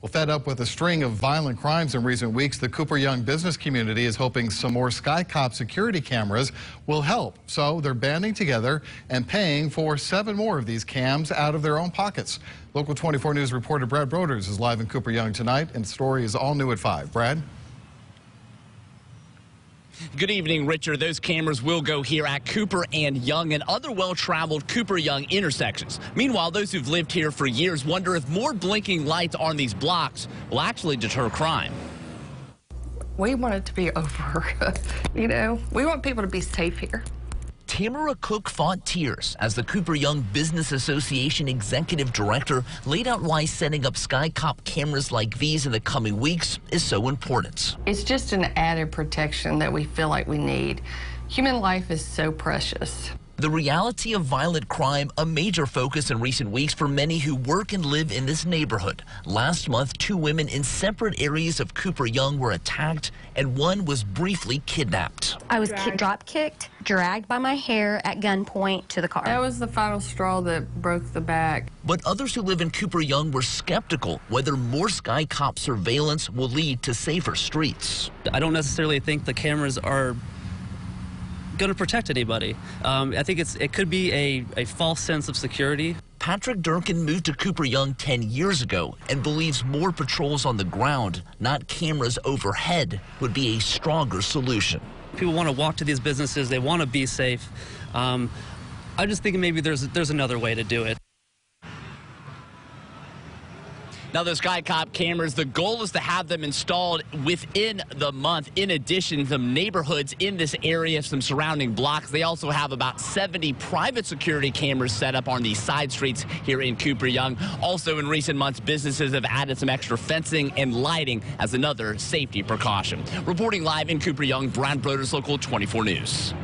Well, fed up with a string of violent crimes in recent weeks, the Cooper Young business community is hoping some more SkyCop security cameras will help. So they're banding together and paying for seven more of these cams out of their own pockets. Local 24 News reporter Brad Broders is live in Cooper Young tonight, and the story is all new at 5. Brad? Good evening, Richard. Those cameras will go here at Cooper and Young and other well-traveled Cooper Young intersections. Meanwhile, those who've lived here for years wonder if more blinking lights on these blocks will actually deter crime. We want it to be over. you know, we want people to be safe here. Tamara Cook fought tears as the Cooper Young Business Association executive director laid out why setting up SkyCop cameras like these in the coming weeks is so important. It's just an added protection that we feel like we need. Human life is so precious. The reality of violent crime, a major focus in recent weeks for many who work and live in this neighborhood. Last month, two women in separate areas of Cooper Young were attacked, and one was briefly kidnapped. I was ki drop kicked, dragged by my hair at gunpoint to the car. That was the final straw that broke the back. But others who live in Cooper Young were skeptical whether more Sky Cop surveillance will lead to safer streets. I don't necessarily think the cameras are going to protect anybody. Um, I think it's it could be a, a false sense of security. Patrick Durkin moved to Cooper Young 10 years ago and believes more patrols on the ground, not cameras overhead, would be a stronger solution. People want to walk to these businesses. They want to be safe. Um, I just think maybe there's there's another way to do it. Now, the SkyCop cameras, the goal is to have them installed within the month. In addition, some neighborhoods in this area, some surrounding blocks. They also have about 70 private security cameras set up on these side streets here in Cooper Young. Also, in recent months, businesses have added some extra fencing and lighting as another safety precaution. Reporting live in Cooper Young, Brad Broders, Local 24 News.